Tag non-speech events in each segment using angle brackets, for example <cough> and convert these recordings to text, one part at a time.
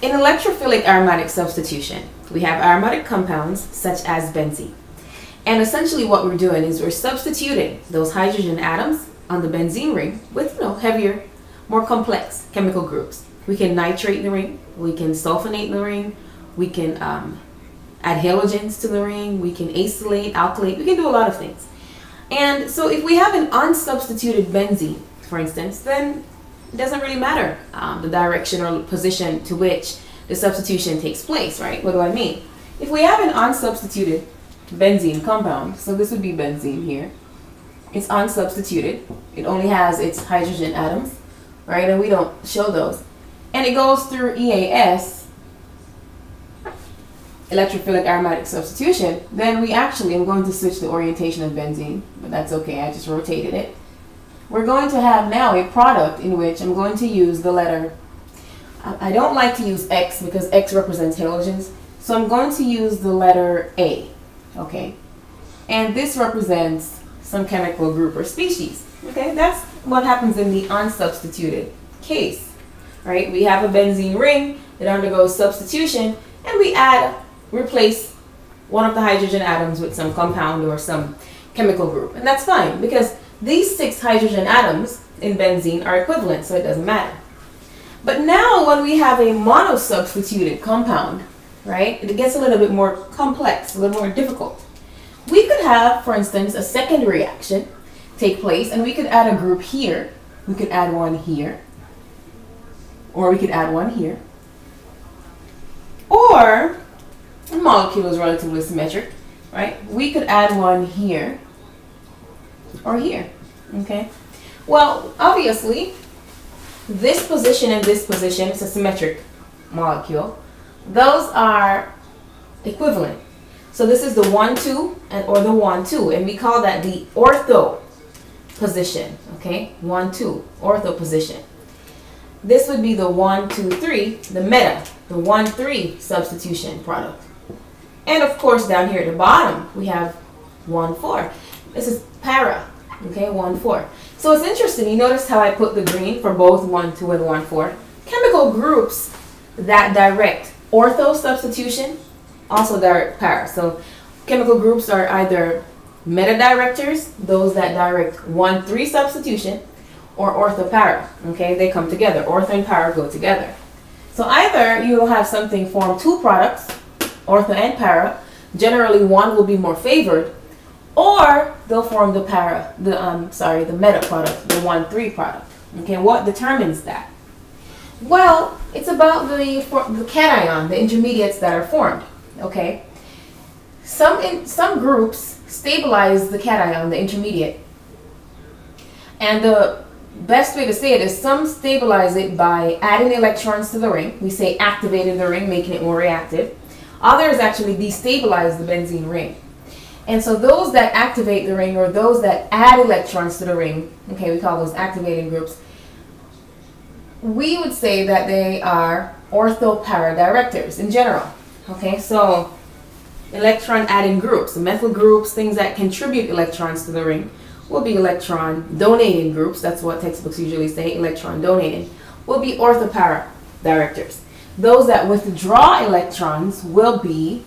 In electrophilic aromatic substitution, we have aromatic compounds such as benzene. And essentially what we're doing is we're substituting those hydrogen atoms on the benzene ring with, you know, heavier, more complex chemical groups. We can nitrate the ring, we can sulfonate the ring, we can um, add halogens to the ring, we can acylate, alkylate, we can do a lot of things. And so if we have an unsubstituted benzene, for instance, then it doesn't really matter um, the direction or position to which the substitution takes place, right? What do I mean? If we have an unsubstituted benzene compound, so this would be benzene here, it's unsubstituted. It only has its hydrogen atoms, right? And we don't show those. And it goes through EAS, electrophilic aromatic substitution, then we actually, I'm going to switch the orientation of benzene, but that's okay, I just rotated it. We're going to have now a product in which I'm going to use the letter, I don't like to use X because X represents halogens, so I'm going to use the letter A, okay? And this represents some chemical group or species, okay? That's what happens in the unsubstituted case, right? We have a benzene ring that undergoes substitution, and we add, replace one of the hydrogen atoms with some compound or some chemical group. And that's fine because these six hydrogen atoms in benzene are equivalent, so it doesn't matter. But now when we have a monosubstituted compound, right, it gets a little bit more complex, a little more difficult. We could have, for instance, a second reaction take place, and we could add a group here. We could add one here, or we could add one here. Or, the molecule is relatively symmetric, right? We could add one here, or here, okay? Well, obviously, this position and this position is a symmetric molecule. Those are equivalent. So this is the 1, 2, and, or the 1, 2, and we call that the ortho position, okay? 1, 2, ortho position. This would be the 1, 2, 3, the meta, the 1, 3 substitution product. And of course, down here at the bottom, we have 1, 4. This is para, okay, 1, 4. So it's interesting, you notice how I put the green for both 1, 2, and 1, 4. Chemical groups that direct ortho substitution, also direct para. So chemical groups are either meta-directors, those that direct 1, 3 substitution, or ortho para, okay? They come together. Ortho and para go together. So either you will have something form two products, ortho and para. Generally, one will be more favored or they'll form the para, the um, sorry, the meta product, the one three product. Okay, what determines that? Well, it's about the the cation, the intermediates that are formed. Okay, some in, some groups stabilize the cation, the intermediate, and the best way to say it is some stabilize it by adding electrons to the ring. We say activating the ring, making it more reactive. Others actually destabilize the benzene ring. And so those that activate the ring or those that add electrons to the ring, okay, we call those activating groups, we would say that they are ortho-para-directors in general. Okay, so electron adding groups, the methyl groups, things that contribute electrons to the ring, will be electron donating groups. That's what textbooks usually say, electron donating, will be ortho-para directors. Those that withdraw electrons will be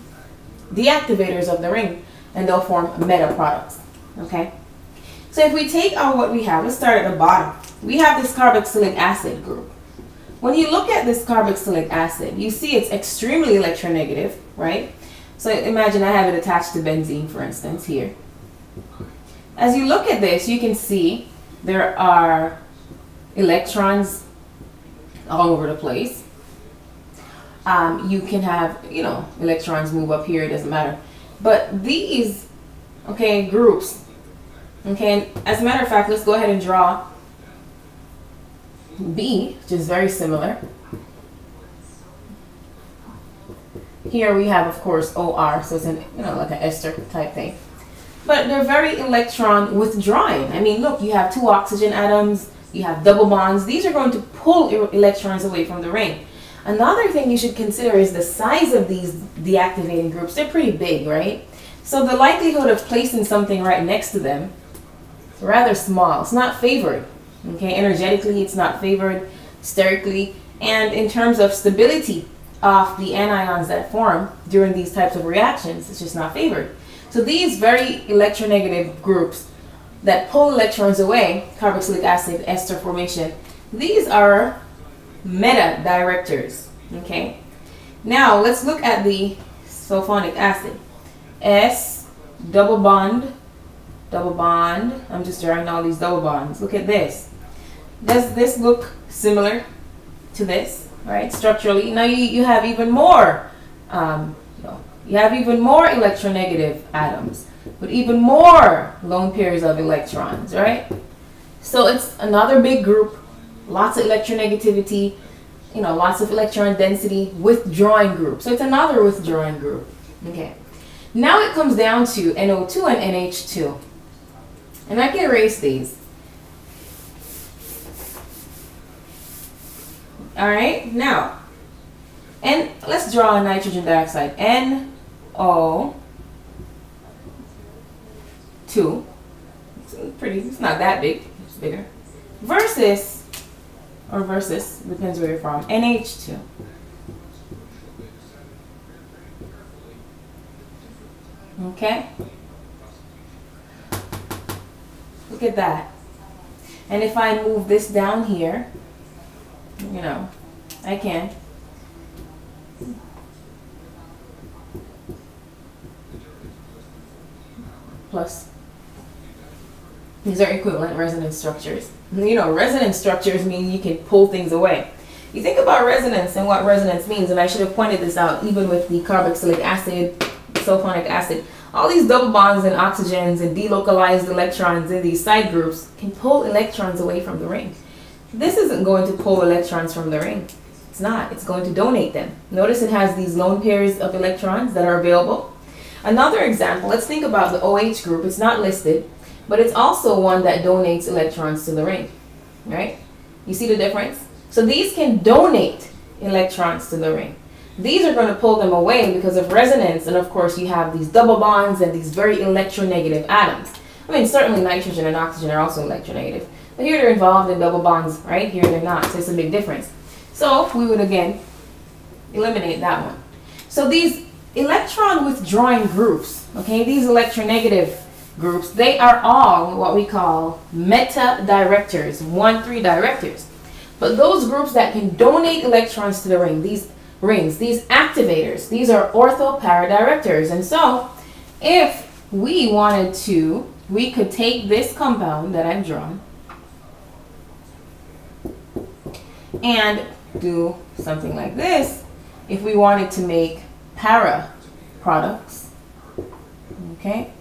deactivators of the ring and they'll form meta products. Okay? So if we take out what we have, let's start at the bottom. We have this carboxylic acid group. When you look at this carboxylic acid, you see it's extremely electronegative, right? So imagine I have it attached to benzene, for instance, here. As you look at this, you can see there are electrons all over the place. Um, you can have, you know, electrons move up here, it doesn't matter. But these, okay, groups, okay, as a matter of fact, let's go ahead and draw B, which is very similar. Here we have, of course, OR, so it's an, you know, like an ester type thing. But they're very electron withdrawing. I mean, look, you have two oxygen atoms, you have double bonds. These are going to pull your electrons away from the ring. Another thing you should consider is the size of these deactivating groups. They're pretty big, right? So the likelihood of placing something right next to them is rather small. It's not favored. Okay, energetically, it's not favored, sterically, and in terms of stability of the anions that form during these types of reactions it's just not favored. So these very electronegative groups that pull electrons away, carboxylic acid ester formation, these are meta directors. Okay. Now let's look at the sulfonic acid. S double bond, double bond. I'm just drawing all these double bonds. Look at this. Does this look similar to this, right? Structurally. Now you, you have even more, um, you have even more electronegative atoms with even more lone pairs of electrons, right? So it's another big group, lots of electronegativity, you know, lots of electron density, withdrawing group. So it's another withdrawing group. Okay. Now it comes down to NO2 and NH2. And I can erase these. All right, now, and let's draw a nitrogen dioxide. NO2. It's pretty, it's not that big, it's bigger. Versus, or versus, depends where you're from, NH2. Okay? Look at that. And if I move this down here, you know, I can. Plus, these are equivalent resonance structures. You know, resonance structures mean you can pull things away. You think about resonance and what resonance means, and I should have pointed this out even with the carboxylic acid, sulfonic acid. All these double bonds and oxygens and delocalized electrons in these side groups can pull electrons away from the ring. This isn't going to pull electrons from the ring. It's not. It's going to donate them. Notice it has these lone pairs of electrons that are available. Another example, let's think about the OH group. It's not listed, but it's also one that donates electrons to the ring, right? You see the difference? So these can donate electrons to the ring. These are going to pull them away because of resonance, and of course you have these double bonds and these very electronegative atoms. I mean, certainly nitrogen and oxygen are also electronegative, but here they're involved in double bonds, right? Here they're not, so it's a big difference. So we would again eliminate that one. So these electron withdrawing groups, okay, these electronegative groups, they are all what we call meta directors, one, three directors. But those groups that can donate electrons to the ring, these rings, these activators, these are ortho para directors. And so if we wanted to, we could take this compound that I've drawn and do something like this if we wanted to make para products. Okay.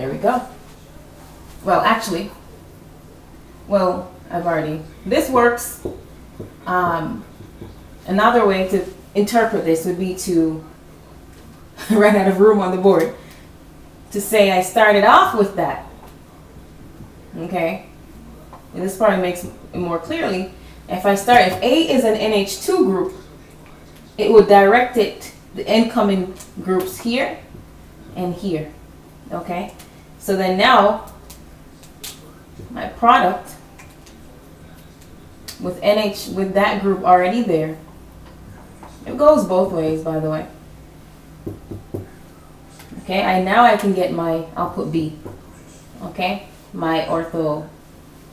There we go. Well, actually, well, I've already, this works. Um, another way to interpret this would be to <laughs> run out of room on the board. To say I started off with that. Okay. And this probably makes it more clearly. If I start, if A is an NH2 group, it would direct it, the incoming groups here and here. Okay? So then now, my product with NH, with that group already there, it goes both ways, by the way. Okay, I now I can get my, I'll B. Okay, my ortho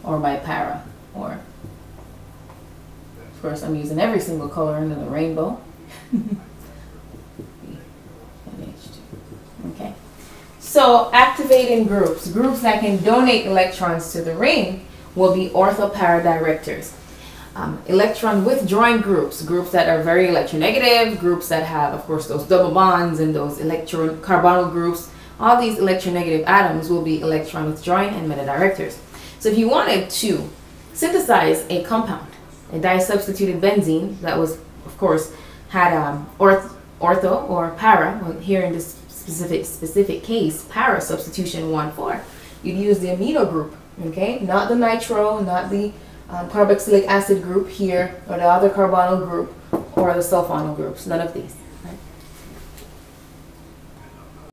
or my para or of course I'm using every single color under the rainbow. <laughs> okay. So activating groups, groups that can donate electrons to the ring will be orthopara directors. Um, electron withdrawing groups, groups that are very electronegative, groups that have, of course, those double bonds and those electron carbonyl groups. All these electronegative atoms will be electron withdrawing and meta directors. So if you wanted to synthesize a compound, a disubstituted benzene that was, of course, had um, orth ortho or para, here in this specific specific case, para substitution 1,4, you'd use the amino group, okay? Not the nitro, not the um, carboxylic acid group here, or the other carbonyl group, or the sulfonyl groups, none of these.